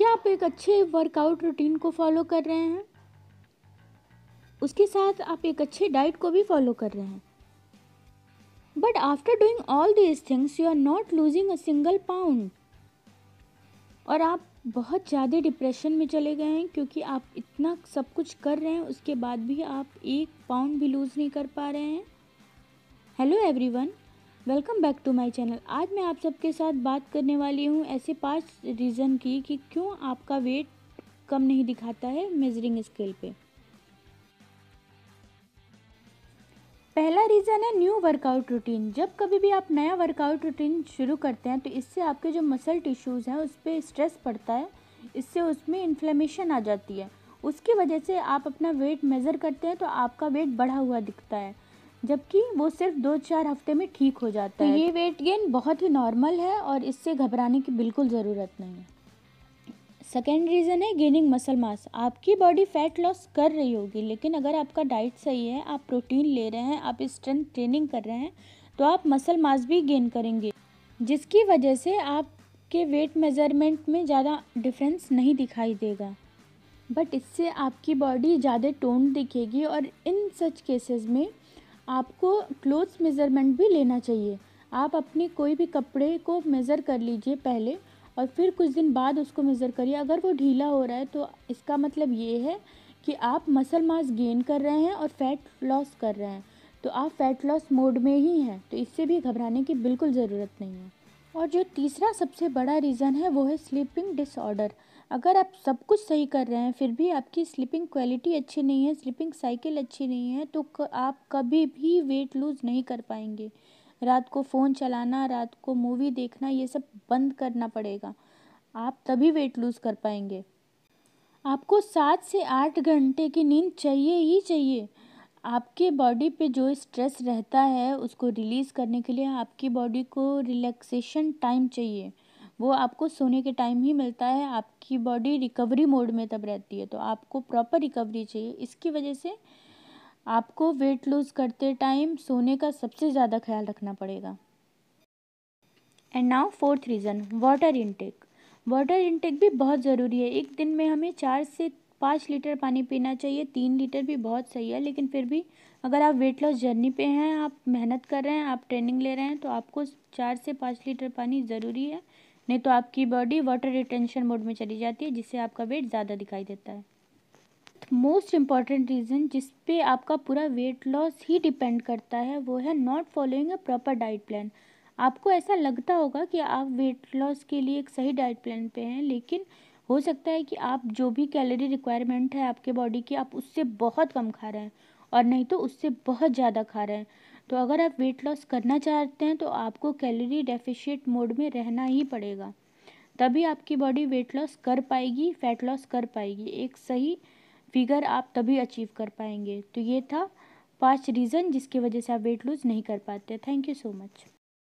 क्या आप एक अच्छे वर्कआउट रूटीन को फॉलो कर रहे हैं? उसके साथ आप एक अच्छे डाइट को भी फॉलो कर रहे हैं। But after doing all these things you are not losing a single pound और आप बहुत ज़्यादा डिप्रेशन में चले गए हैं क्योंकि आप इतना सब कुछ कर रहे हैं, उसके बाद भी आप एक पाउंड भी लूज़ नहीं कर पा रहे हैं। Hello everyone welcome back to my channel आज मैं आप सबके साथ बात करने वाली हूँ ऐसे पाँच रीज़न की कि क्यों आपका वेट कम नहीं दिखाता है मेजरिंग स्केल पे। पहला रीज़न है न्यू वर्कआउट रूटीन जब कभी भी आप नया वर्कआउट रूटीन शुरू करते हैं तो इससे आपके जो मसल टिश्यूज़ हैं, उस पर स्ट्रेस पड़ता है। इससे उसमें इन्फ्लेमेशन आ जाती है। उसकी वजह से आप अपना वेट मेज़र करते हैं तो आपका वेट बढ़ा हुआ दिखता है। जबकि वो सिर्फ़ दो चार हफ़्ते में ठीक हो जाता तो है। ये वेट गेन बहुत ही नॉर्मल है और इससे घबराने की बिल्कुल ज़रूरत नहीं है। सेकेंड रीज़न है गेनिंग मसल मास आपकी बॉडी फैट लॉस कर रही होगी लेकिन अगर आपका डाइट सही है आप प्रोटीन ले रहे हैं आप स्ट्रेंथ ट्रेनिंग कर रहे हैं तो आप मसल मास भी गेन करेंगे जिसकी वजह से आपके वेट मेज़रमेंट में ज़्यादा डिफरेंस नहीं दिखाई देगा। बट इससे आपकी बॉडी ज़्यादा टोन दिखेगी और इन सच केसेस में आपको क्लोथ्स मेज़रमेंट भी लेना चाहिए। आप अपने कोई भी कपड़े को मेज़र कर लीजिए पहले और फिर कुछ दिन बाद उसको मेज़र करिए। अगर वो ढीला हो रहा है तो इसका मतलब ये है कि आप मसल मास गेन कर रहे हैं और फैट लॉस कर रहे हैं। तो आप फैट लॉस मोड में ही हैं तो इससे भी घबराने की बिल्कुल ज़रूरत नहीं है। और जो तीसरा सबसे बड़ा रीज़न है, वो है स्लीपिंग डिसऑर्डर अगर आप सब कुछ सही कर रहे हैं, फिर भी आपकी स्लीपिंग क्वालिटी अच्छी नहीं है स्लीपिंग साइकिल अच्छी नहीं है तो आप कभी भी वेट लूज़ नहीं कर पाएँगे। रात को फ़ोन चलाना, रात को मूवी देखना, ये सब बंद करना पड़ेगा। आप तभी वेट लूज़ कर पाएँगे। आपको सात से आठ घंटे की नींद चाहिए ही चाहिए। आपके बॉडी पे जो स्ट्रेस रहता है, उसको रिलीज़ करने के लिए आपकी बॉडी को रिलैक्सेशन टाइम चाहिए। वो आपको सोने के टाइम ही मिलता है, आपकी बॉडी रिकवरी मोड में तब रहती है। तो आपको प्रॉपर रिकवरी चाहिए। इसकी वजह से आपको वेट लूज़ करते टाइम सोने का सबसे ज़्यादा ख्याल रखना पड़ेगा। And now fourth reason water intake water intake भी बहुत ज़रूरी है। एक दिन में हमें चार से पाँच लीटर पानी पीना चाहिए। तीन लीटर भी बहुत सही है, लेकिन फिर भी अगर आप वेट लॉस जर्नी पे हैं, आप मेहनत कर रहे हैं, आप ट्रेनिंग ले रहे हैं तो आपको चार से पाँच लीटर पानी ज़रूरी है। नहीं तो आपकी बॉडी वाटर रिटेंशन मोड में चली जाती है, जिससे आपका वेट ज़्यादा दिखाई देता है। मोस्ट इंपॉर्टेंट रीज़न जिस पे आपका पूरा वेट लॉस ही डिपेंड करता है, वो है not following a proper diet plan आपको ऐसा लगता होगा कि आप वेट लॉस के लिए एक सही डाइट प्लान पे हैं, लेकिन हो सकता है कि आप जो भी कैलोरी रिक्वायरमेंट है आपके बॉडी की, आप उससे बहुत कम खा रहे हैं, और नहीं तो उससे बहुत ज़्यादा खा रहे हैं। तो अगर आप वेट लॉस करना चाहते हैं तो आपको कैलोरी डेफिशिएट मोड में रहना ही पड़ेगा। तभी आपकी बॉडी वेट लॉस कर पाएगी फैट लॉस कर पाएगी। एक सही फिगर आप तभी अचीव कर पाएँगे। तो ये था पाँच रीज़न जिसकी वजह से आप वेट लूज़ नहीं कर पाते। Thank you so much